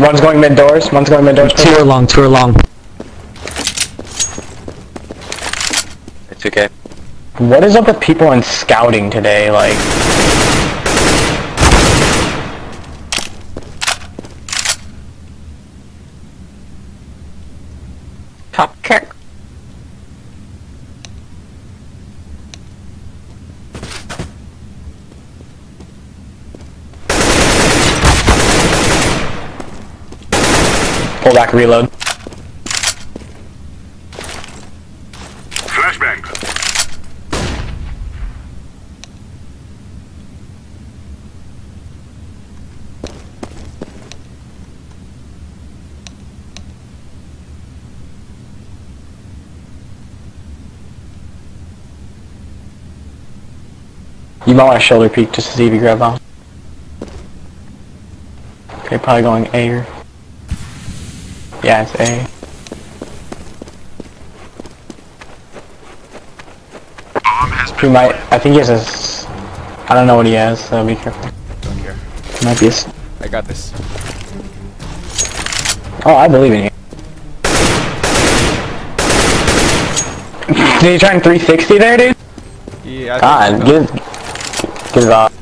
One's going mid doors. One's going mid doors. Two are long, two are long. It's okay. What is up with people in scouting today? Like, Top kick. Pull back, reload. Flashbang. You might want to shoulder peek just to see if you grab on. Okay, probably going A or... Yeah, it's A. He might... I think he has a... I don't know what he has, so be careful. Don't care. Might be a... I got this. Oh, I believe in you. Did he try 360 there, dude? Yeah, I God, so. get it... Get it off.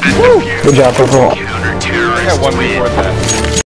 Defused. Good job, purple. I got one before that.